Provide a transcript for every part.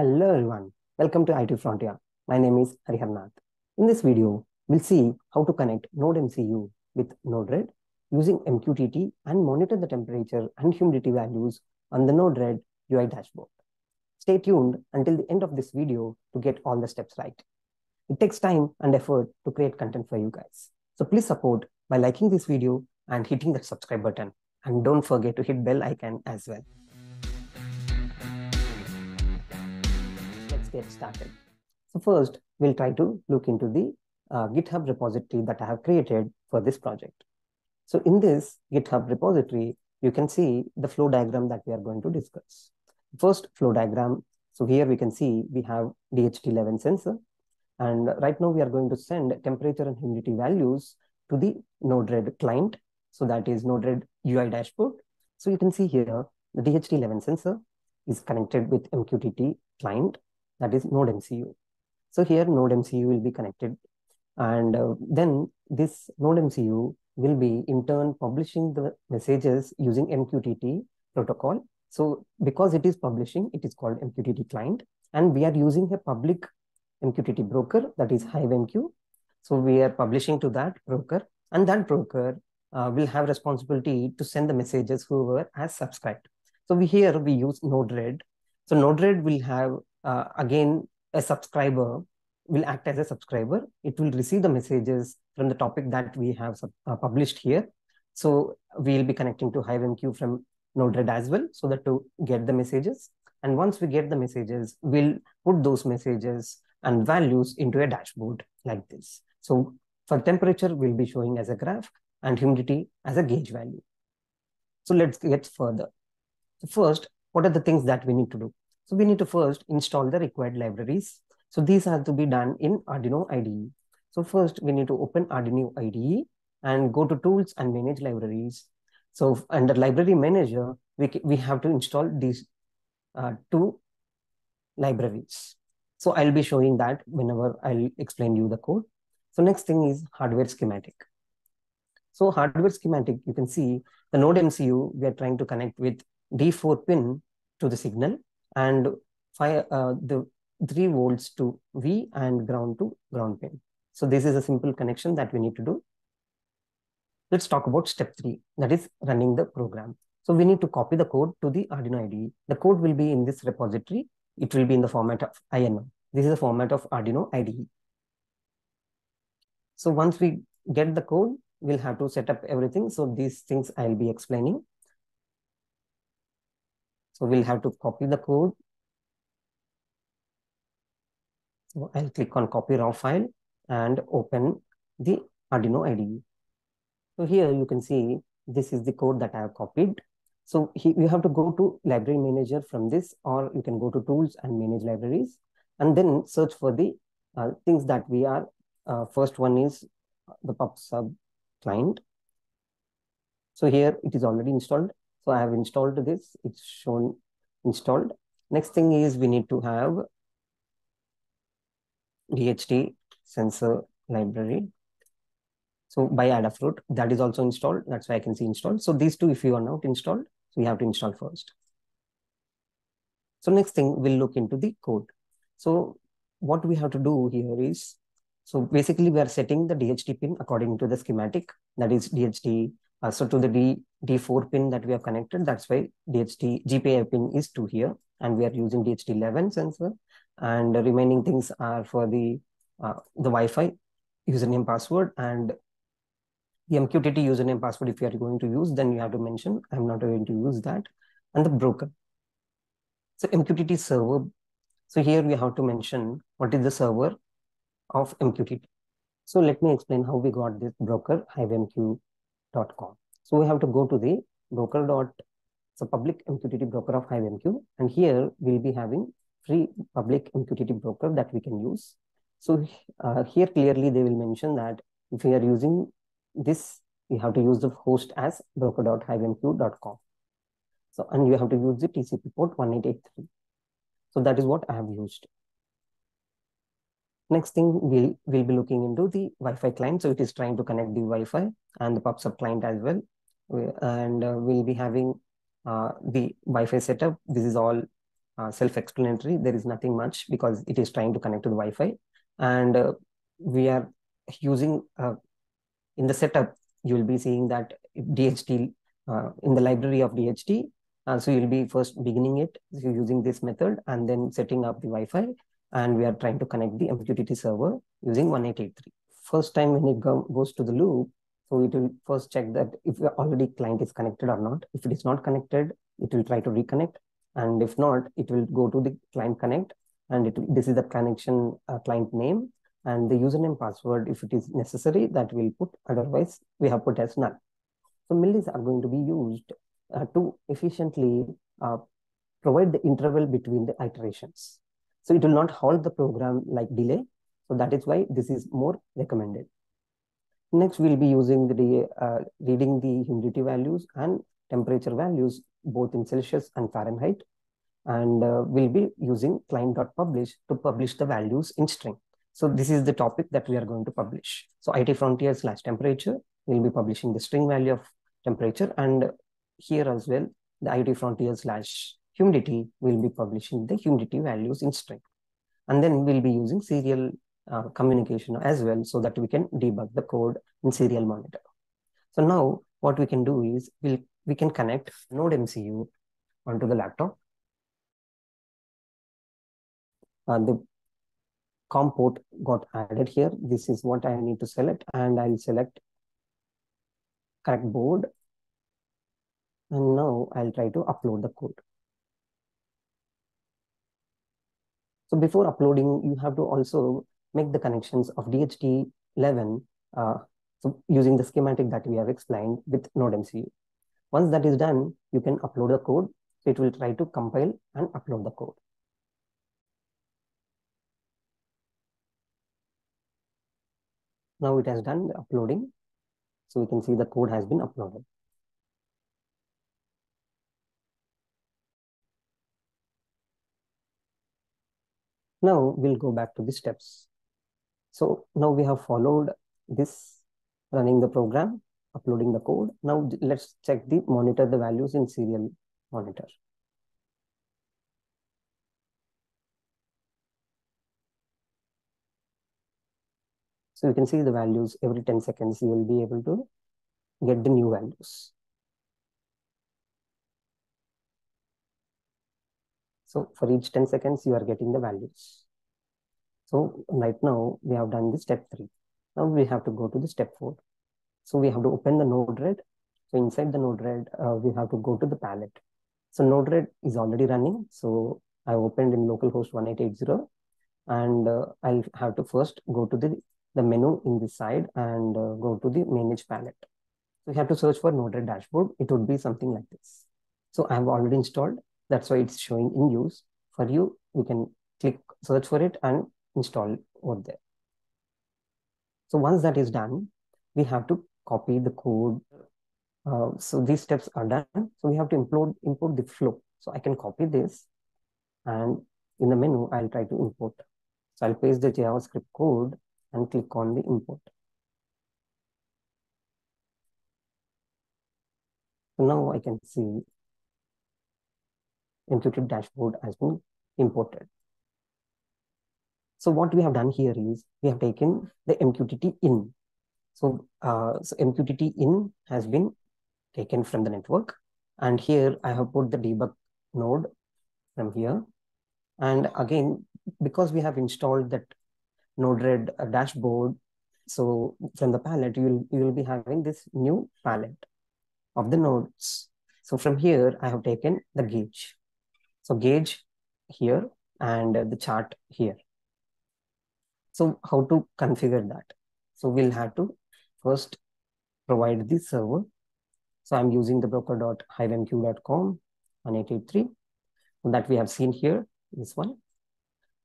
Hello everyone, welcome to IoT Frontier. My name is Hariharnath. In this video, we'll see how to connect Node MCU with Node-RED using MQTT and monitor the temperature and humidity values on the Node-RED UI dashboard. Stay tuned until the end of this video to get all the steps right. It takes time and effort to create content for you guys. So please support by liking this video and hitting that subscribe button. And don't forget to hit bell icon as well. Get started. So first, we'll try to look into the uh, GitHub repository that I have created for this project. So in this GitHub repository, you can see the flow diagram that we are going to discuss. First flow diagram. So here we can see we have DHT11 sensor. And right now we are going to send temperature and humidity values to the Node-RED client. So that is Node-RED UI dashboard. So you can see here the DHT11 sensor is connected with MQTT client that is node MCU. So here node MCU will be connected and uh, then this node MCU will be in turn publishing the messages using MQTT protocol. So because it is publishing, it is called MQTT client and we are using a public MQTT broker that is HiveMQ. So we are publishing to that broker and that broker uh, will have responsibility to send the messages whoever has subscribed. So we here we use Node-RED. So Node-RED will have uh, again, a subscriber will act as a subscriber. It will receive the messages from the topic that we have uh, published here. So we'll be connecting to HiveMQ from Node-RED as well, so that to get the messages. And once we get the messages, we'll put those messages and values into a dashboard like this. So for temperature, we'll be showing as a graph and humidity as a gauge value. So let's get further. First, what are the things that we need to do? So we need to first install the required libraries. So these have to be done in Arduino IDE. So first we need to open Arduino IDE and go to tools and manage libraries. So under library manager, we, we have to install these uh, two libraries. So I'll be showing that whenever I'll explain you the code. So next thing is hardware schematic. So hardware schematic, you can see the node MCU, we are trying to connect with D4 pin to the signal and five, uh, the 3 volts to V and ground to ground pin. So this is a simple connection that we need to do. Let's talk about step 3, that is running the program. So we need to copy the code to the Arduino IDE. The code will be in this repository. It will be in the format of INO. This is the format of Arduino IDE. So once we get the code, we'll have to set up everything. So these things I'll be explaining. So we'll have to copy the code. So I'll click on copy raw file and open the Arduino IDE. So here you can see this is the code that I have copied. So you have to go to library manager from this, or you can go to tools and manage libraries, and then search for the uh, things that we are. Uh, first one is the PubSub client. So here it is already installed. I have installed this, it's shown installed. Next thing is we need to have DHT sensor library. So by Adafruit, that is also installed. That's why I can see installed. So these two, if you are not installed, so we have to install first. So next thing, we'll look into the code. So what we have to do here is, so basically we are setting the DHT pin according to the schematic, that is DHT so to the D, D4 pin that we have connected, that's why DHT GPIO pin is 2 here. And we are using DHT11 sensor. And the remaining things are for the, uh, the Wi-Fi username password and the MQTT username password. If you are going to use, then you have to mention, I'm not going to use that. And the broker. So MQTT server. So here we have to mention what is the server of MQTT. So let me explain how we got this broker HiveMQ com. So we have to go to the broker dot so public MQTT broker of HiveMQ, and here we'll be having free public MQTT broker that we can use. So uh, here clearly they will mention that if we are using this, we have to use the host as broker.hivemq.com. So and you have to use the TCP port 1883. So that is what I have used. Next thing, we'll, we'll be looking into the Wi-Fi client. So it is trying to connect the Wi-Fi and the PubSub client as well. And uh, we'll be having uh, the Wi-Fi setup. This is all uh, self-explanatory. There is nothing much because it is trying to connect to the Wi-Fi. And uh, we are using, uh, in the setup, you will be seeing that DHT, uh, in the library of DHT, so you'll be first beginning it so using this method and then setting up the Wi-Fi. And we are trying to connect the MQTT server using 1883. First time when it go goes to the loop, so it will first check that if already client is connected or not. If it is not connected, it will try to reconnect. And if not, it will go to the client connect. And it this is the connection uh, client name and the username password. If it is necessary, that we'll put, otherwise we have put as none. So millis are going to be used uh, to efficiently uh, provide the interval between the iterations. So it will not halt the program like delay. So that is why this is more recommended. Next, we'll be using the uh, reading the humidity values and temperature values both in Celsius and Fahrenheit. And uh, we'll be using client.publish to publish the values in string. So this is the topic that we are going to publish. So IoT frontier slash temperature, we'll be publishing the string value of temperature. And here as well, the IoT frontier slash humidity will be publishing the humidity values in string. And then we'll be using serial uh, communication as well so that we can debug the code in serial monitor. So now what we can do is we'll, we can connect Node MCU onto the laptop. Uh, the COM port got added here. This is what I need to select and I'll select correct board. And now I'll try to upload the code. So before uploading, you have to also make the connections of DHT11 uh, so using the schematic that we have explained with NodeMCU. Once that is done, you can upload the code. So it will try to compile and upload the code. Now it has done the uploading. So we can see the code has been uploaded. Now we'll go back to the steps. So now we have followed this running the program, uploading the code. Now let's check the monitor the values in serial monitor. So you can see the values every 10 seconds, you will be able to get the new values. So for each 10 seconds, you are getting the values. So right now we have done the step three. Now we have to go to the step four. So we have to open the Node-RED. So inside the Node-RED, uh, we have to go to the palette. So Node-RED is already running. So I opened in localhost 1880 and uh, I'll have to first go to the, the menu in this side and uh, go to the manage palette. So you have to search for Node-RED dashboard. It would be something like this. So I have already installed. That's why it's showing in use. For you, you can click search for it and install over there. So once that is done, we have to copy the code. Uh, so these steps are done. So we have to import, import the flow. So I can copy this and in the menu, I'll try to import. So I'll paste the JavaScript code and click on the import. So now I can see MQTT dashboard has been imported. So what we have done here is we have taken the MQTT in. So, uh, so MQTT in has been taken from the network. And here I have put the debug node from here. And again, because we have installed that Node-RED uh, dashboard, so from the palette, you will, you will be having this new palette of the nodes. So from here, I have taken the gauge. So gauge here and the chart here. So how to configure that? So we'll have to first provide the server. So I'm using the broker.hivemq.com 1883 that we have seen here, this one.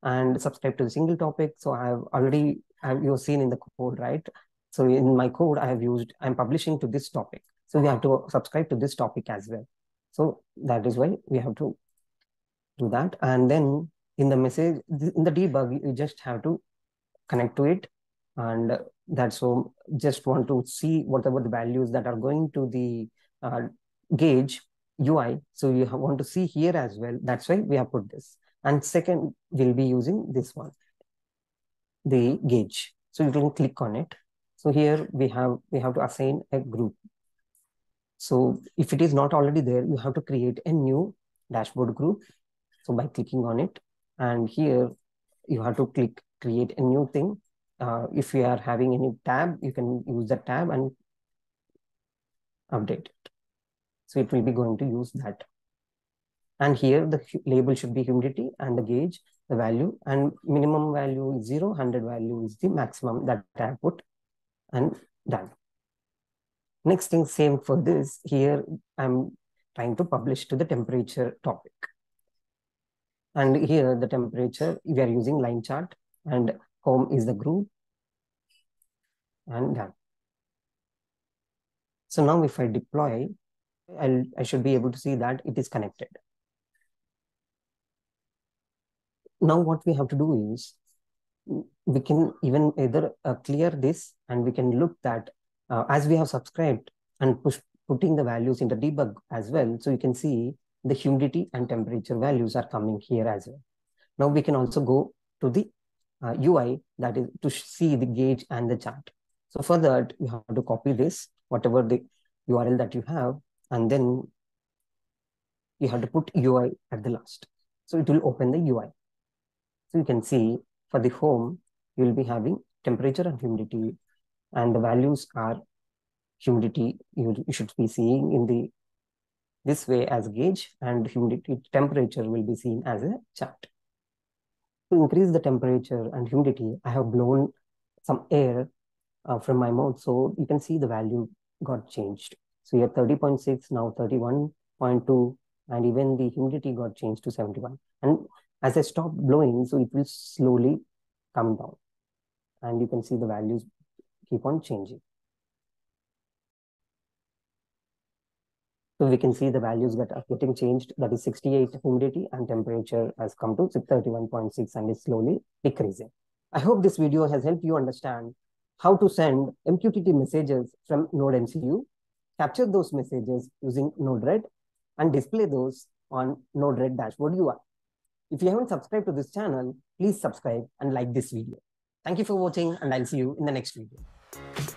And subscribe to the single topic. So I have already, you've seen in the code, right? So in my code, I have used, I'm publishing to this topic. So we have to subscribe to this topic as well. So that is why we have to do that. And then in the message, in the debug, you just have to connect to it and that's so just want to see whatever the values that are going to the uh, gauge UI. So you want to see here as well. That's why we have put this. And second, we'll be using this one, the gauge. So you can click on it. So here we have we have to assign a group. So if it is not already there, you have to create a new dashboard group. So by clicking on it, and here you have to click create a new thing. Uh, if you are having any tab, you can use the tab and update it. So it will be going to use that. And here the label should be humidity and the gauge, the value and minimum value is zero, 100 value is the maximum that I put and done. Next thing, same for this. Here I'm trying to publish to the temperature topic. And here the temperature, we are using line chart and home is the group and done. So now if I deploy, I'll, I should be able to see that it is connected. Now what we have to do is we can even either uh, clear this and we can look that uh, as we have subscribed and push putting the values in the debug as well. So you can see the humidity and temperature values are coming here as well. Now we can also go to the uh, UI that is to see the gauge and the chart. So for that, you have to copy this, whatever the URL that you have, and then you have to put UI at the last. So it will open the UI. So you can see for the home, you will be having temperature and humidity, and the values are humidity you, you should be seeing in the this way as gauge and humidity temperature will be seen as a chart. To increase the temperature and humidity, I have blown some air uh, from my mouth. So you can see the value got changed. So here 30.6, now 31.2, and even the humidity got changed to 71. And as I stop blowing, so it will slowly come down. And you can see the values keep on changing. So we can see the values that are getting changed. That is 68 humidity and temperature has come to 31.6 and is slowly decreasing. I hope this video has helped you understand how to send MQTT messages from Node MCU capture those messages using Node-RED and display those on Node-RED dashboard UI. If you haven't subscribed to this channel, please subscribe and like this video. Thank you for watching and I'll see you in the next video.